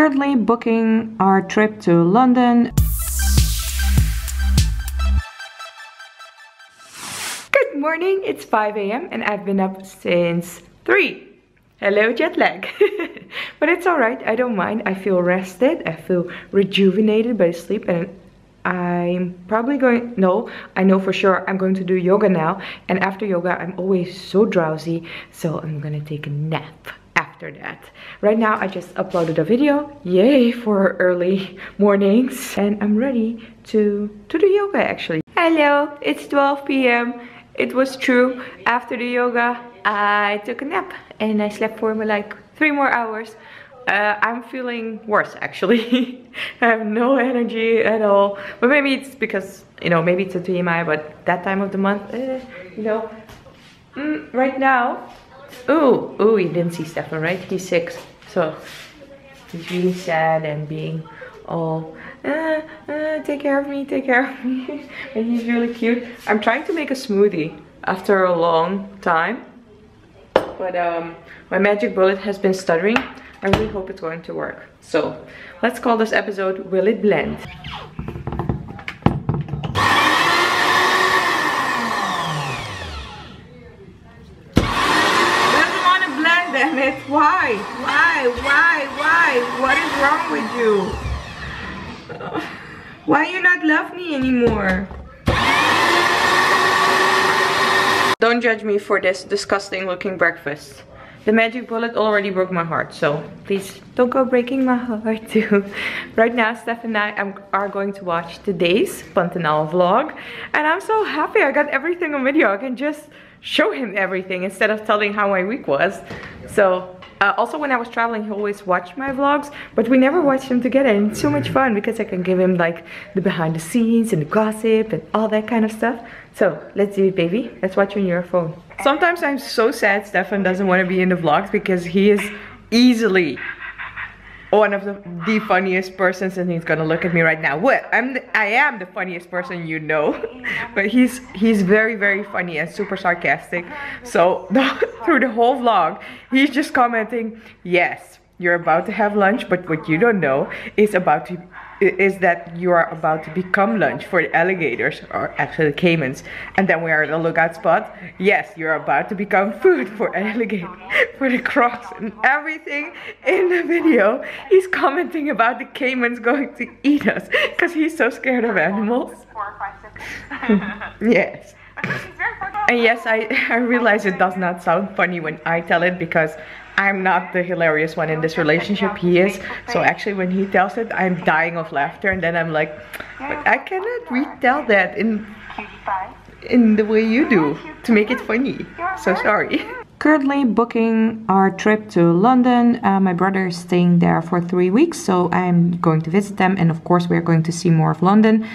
Currently booking our trip to London. Good morning, it's 5 a.m. and I've been up since 3. Hello jet lag. but it's alright, I don't mind. I feel rested, I feel rejuvenated by sleep and I'm probably going, no, I know for sure I'm going to do yoga now. And after yoga, I'm always so drowsy. So I'm gonna take a nap after that. Right now, I just uploaded a video. Yay for early mornings. And I'm ready to, to do yoga actually. Hello, it's 12 p.m. It was true. After the yoga, I took a nap and I slept for like three more hours. Uh, I'm feeling worse actually. I have no energy at all. But maybe it's because, you know, maybe it's a TMI, but that time of the month, eh, you know. Mm, right now, oh, oh, you didn't see Stefan, right? He's six. So he's really sad and being all, uh, uh, take care of me, take care of me. and he's really cute. I'm trying to make a smoothie after a long time. But um, my magic bullet has been stuttering I really hope it's going to work. So let's call this episode Will It Blend? Doesn't want to blend, damn. Why? Why? Why? Why? What is wrong with you? Why you not love me anymore? Don't judge me for this disgusting looking breakfast. The magic bullet already broke my heart, so please don't go breaking my heart too. right now, Steph and I are going to watch today's Pantanal vlog. And I'm so happy I got everything on video. I can just show him everything instead of telling how my week was. So uh, also when I was traveling, he always watched my vlogs, but we never watched them together and it's so much fun because I can give him like the behind the scenes and the gossip and all that kind of stuff. So let's do it baby, let's watch on your phone. Sometimes I'm so sad Stefan doesn't want to be in the vlogs because he is easily one of the, the funniest persons and he's gonna look at me right now. What? I'm the, i am the funniest person you know. But he's he's very very funny and super sarcastic. So the, through the whole vlog he's just commenting yes you're about to have lunch but what you don't know is about to is that you are about to become lunch for the alligators or actually the caimans. And then we are at the lookout spot. Yes you're about to become food for alligator for the crocs and everything in the video he's commenting about the caimans going to eat us because he's so scared of animals. Yes. And yes I, I realize it does not sound funny when I tell it because I'm not the hilarious one in this relationship, he is. So actually when he tells it, I'm dying of laughter and then I'm like, but I cannot retell that in, in the way you do to make it funny. So sorry. Currently booking our trip to London. Uh, my brother is staying there for three weeks, so I'm going to visit them and of course we're going to see more of London.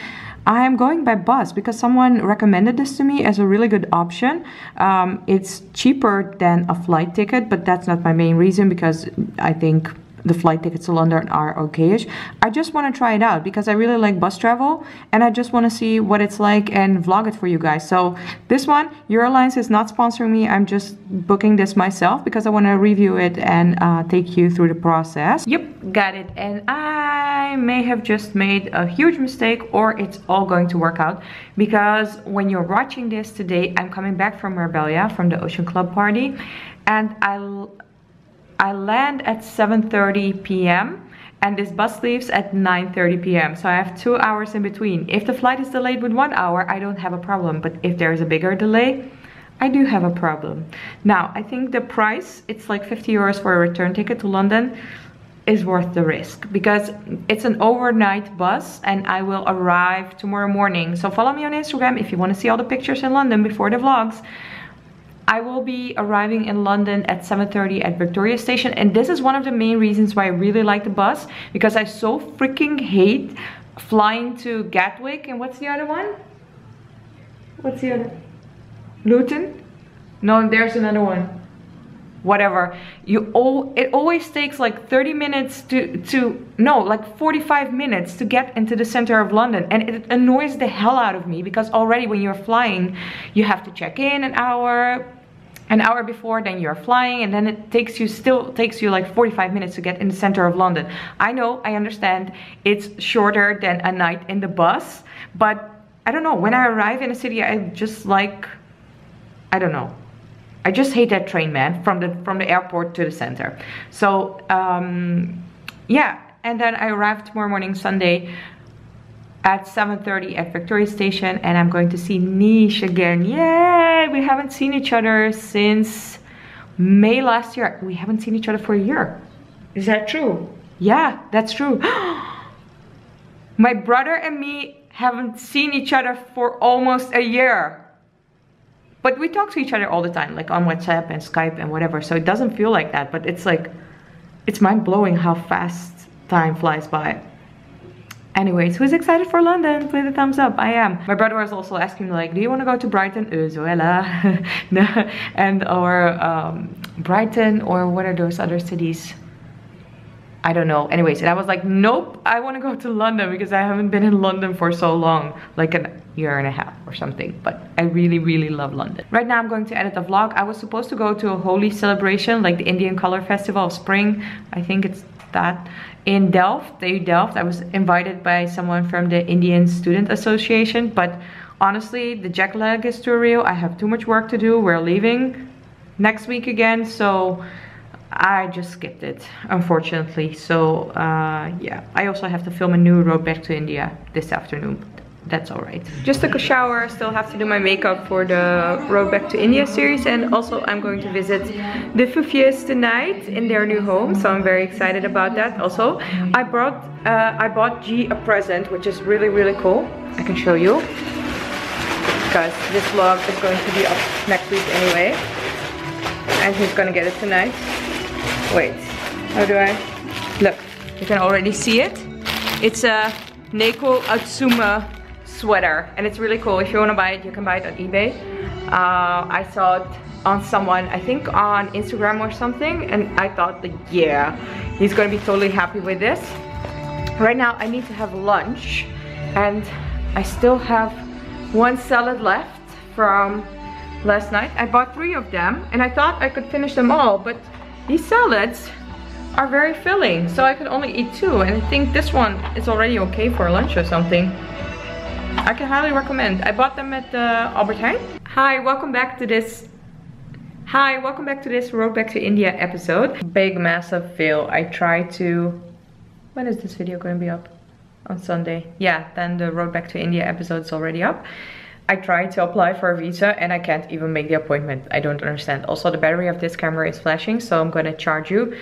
I'm going by bus because someone recommended this to me as a really good option. Um, it's cheaper than a flight ticket, but that's not my main reason because I think the flight tickets to London are okayish. I just want to try it out because I really like bus travel and I just want to see what it's like and vlog it for you guys. So this one, Eurolines is not sponsoring me. I'm just booking this myself because I want to review it and uh, take you through the process. Yep, got it. And I may have just made a huge mistake or it's all going to work out because when you're watching this today, I'm coming back from Marbella from the Ocean Club party and I I land at 7.30 p.m. and this bus leaves at 9.30 p.m. So I have two hours in between. If the flight is delayed with one hour, I don't have a problem. But if there is a bigger delay, I do have a problem. Now, I think the price, it's like 50 euros for a return ticket to London, is worth the risk because it's an overnight bus and I will arrive tomorrow morning. So follow me on Instagram if you want to see all the pictures in London before the vlogs. I will be arriving in London at 7.30 at Victoria Station and this is one of the main reasons why I really like the bus because I so freaking hate flying to Gatwick and what's the other one? What's the other? Luton? No, there's another one. Whatever. You all it always takes like 30 minutes to to no, like 45 minutes to get into the center of London and it annoys the hell out of me because already when you're flying, you have to check in an hour, an hour before then you're flying and then it takes you still takes you like 45 minutes to get in the center of London. I know I understand it's shorter than a night in the bus but I don't know. When I arrive in a city I just like I don't know. I just hate that train man from the from the airport to the center. So um yeah and then I arrived tomorrow morning Sunday at 7.30 at Victoria Station and I'm going to see Nish again. Yay! We haven't seen each other since May last year. We haven't seen each other for a year. Is that true? Yeah, that's true. My brother and me haven't seen each other for almost a year. But we talk to each other all the time, like on WhatsApp and Skype and whatever. So it doesn't feel like that, but it's like, it's mind blowing how fast time flies by. Anyways, who's excited for London? Please a thumbs up. I am. My brother was also asking me like, do you want to go to Brighton? Uzuela. and or um, Brighton or what are those other cities? I don't know. Anyways, and I was like, nope, I want to go to London because I haven't been in London for so long, like a year and a half or something. But I really, really love London. Right now I'm going to edit a vlog. I was supposed to go to a Holi celebration, like the Indian Color Festival of Spring. I think it's that in Delft, they Delft. I was invited by someone from the Indian Student Association, but honestly, the jet lag is too real. I have too much work to do. We're leaving next week again, so I just skipped it, unfortunately. So uh, yeah, I also have to film a new road back to India this afternoon that's all right. Just took a shower, still have to do my makeup for the Road Back to India series and also I'm going to visit the Fufiers tonight in their new home, so I'm very excited about that. Also, I brought uh, I bought G a present, which is really really cool. I can show you because this vlog is going to be up next week anyway, and he's gonna get it tonight. Wait, how do I? Look, you can already see it. It's a Neko Atsume sweater and it's really cool. If you want to buy it you can buy it on ebay. Uh, i saw it on someone i think on instagram or something and i thought like yeah he's gonna be totally happy with this. Right now i need to have lunch and i still have one salad left from last night. I bought three of them and i thought i could finish them all but these salads are very filling so i could only eat two and i think this one is already okay for lunch or something I can highly recommend. I bought them at uh, Albert Heijn. Hi, welcome back to this Hi, welcome back to this Road Back to India episode. Big massive fail. I tried to... When is this video going to be up? On Sunday. Yeah, then the Road Back to India episode is already up. I tried to apply for a visa and I can't even make the appointment. I don't understand. Also, the battery of this camera is flashing, so I'm gonna charge you.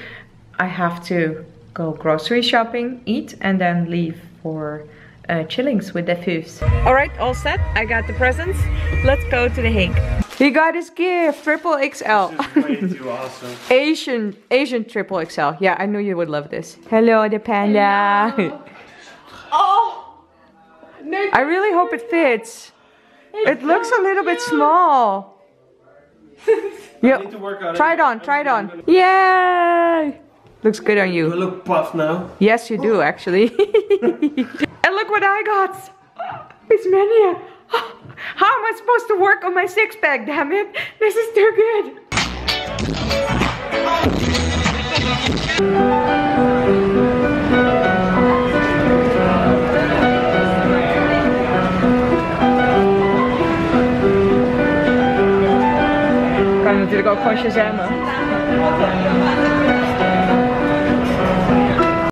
I have to go grocery shopping, eat, and then leave for uh, chillings with the foos. All right, all set. I got the presents. Let's go to the Hink. He got his gift, triple XL. awesome. Asian, Asian triple XL. Yeah, I knew you would love this. Hello, the panda. Hello. oh! I really hope it fits. It, it looks a little bit small. yeah, try it on, try it on. Yay! Looks good on you. You look buff now. Yes, you do oh. actually. and look what I got. It's Mania. How am I supposed to work on my six pack, damn it? This is too good. van Shazam.